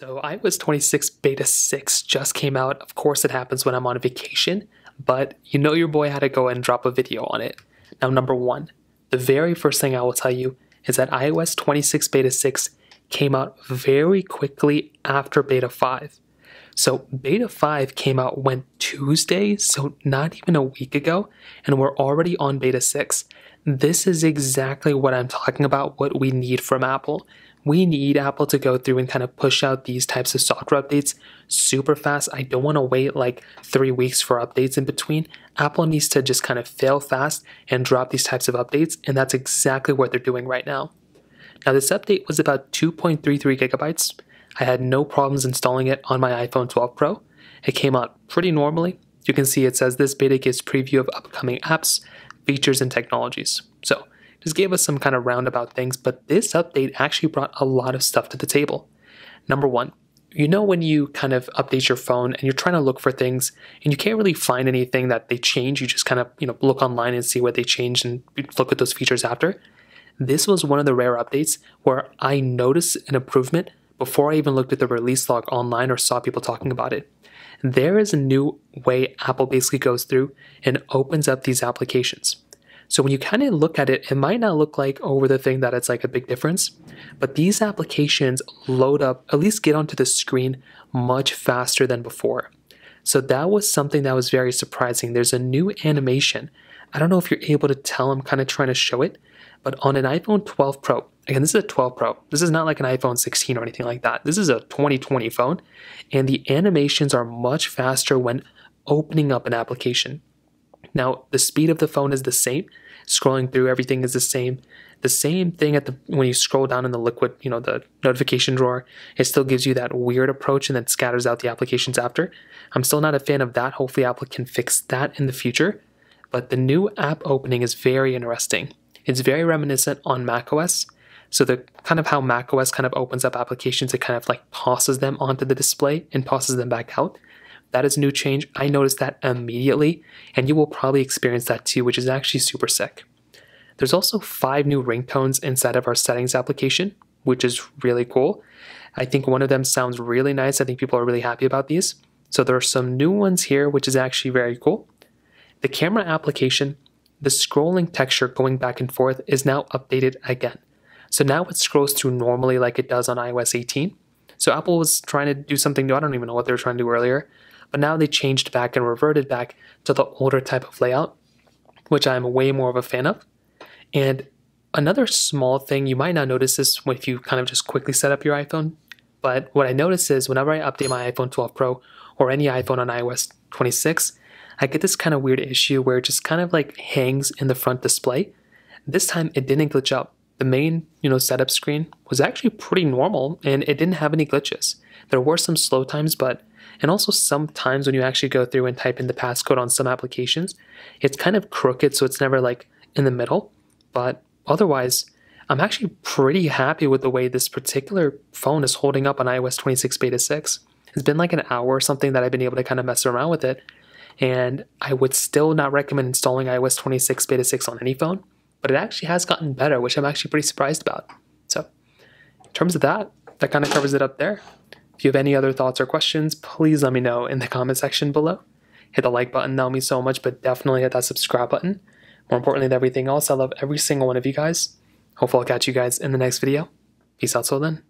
So iOS 26 Beta 6 just came out. Of course, it happens when I'm on vacation, but you know your boy had to go and drop a video on it. Now, number one, the very first thing I will tell you is that iOS 26 Beta 6 came out very quickly after Beta 5. So Beta 5 came out when Tuesday, so not even a week ago, and we're already on Beta 6. This is exactly what I'm talking about, what we need from Apple we need Apple to go through and kind of push out these types of software updates super fast. I don't want to wait like three weeks for updates in between. Apple needs to just kind of fail fast and drop these types of updates, and that's exactly what they're doing right now. Now, this update was about 2.33 gigabytes. I had no problems installing it on my iPhone 12 Pro. It came out pretty normally. You can see it says this beta gives preview of upcoming apps, features, and technologies. So, just gave us some kind of roundabout things, but this update actually brought a lot of stuff to the table. Number one, you know when you kind of update your phone and you're trying to look for things and you can't really find anything that they change, you just kind of, you know, look online and see what they changed and look at those features after. This was one of the rare updates where I noticed an improvement before I even looked at the release log online or saw people talking about it. There is a new way Apple basically goes through and opens up these applications. So when you kind of look at it, it might not look like oh, over the thing that it's like a big difference, but these applications load up, at least get onto the screen much faster than before. So that was something that was very surprising. There's a new animation. I don't know if you're able to tell, I'm kind of trying to show it, but on an iPhone 12 Pro, again, this is a 12 Pro. This is not like an iPhone 16 or anything like that. This is a 2020 phone, and the animations are much faster when opening up an application. Now, the speed of the phone is the same. Scrolling through everything is the same. The same thing at the when you scroll down in the liquid, you know, the notification drawer, it still gives you that weird approach and then scatters out the applications after. I'm still not a fan of that. Hopefully Apple can fix that in the future. But the new app opening is very interesting. It's very reminiscent on macOS. So the kind of how macOS kind of opens up applications, it kind of like tosses them onto the display and tosses them back out. That is a new change. I noticed that immediately, and you will probably experience that too, which is actually super sick. There's also five new ringtones inside of our settings application, which is really cool. I think one of them sounds really nice. I think people are really happy about these. So there are some new ones here, which is actually very cool. The camera application, the scrolling texture going back and forth is now updated again. So now it scrolls through normally like it does on iOS 18. So Apple was trying to do something new. I don't even know what they were trying to do earlier, but now they changed back and reverted back to the older type of layout, which I'm way more of a fan of. And another small thing, you might not notice this if you kind of just quickly set up your iPhone, but what I notice is whenever I update my iPhone 12 Pro or any iPhone on iOS 26, I get this kind of weird issue where it just kind of like hangs in the front display. This time it didn't glitch up. The main, you know, setup screen was actually pretty normal and it didn't have any glitches. There were some slow times, but and also sometimes when you actually go through and type in the passcode on some applications, it's kind of crooked, so it's never like in the middle. But otherwise, I'm actually pretty happy with the way this particular phone is holding up on iOS 26 Beta 6. It's been like an hour or something that I've been able to kind of mess around with it. And I would still not recommend installing iOS 26 Beta 6 on any phone, but it actually has gotten better, which I'm actually pretty surprised about. So, in terms of that, that kind of covers it up there. If you have any other thoughts or questions, please let me know in the comment section below. Hit the like button, that will mean so much, but definitely hit that subscribe button. More importantly than everything else, I love every single one of you guys. Hopefully I'll catch you guys in the next video. Peace out till then.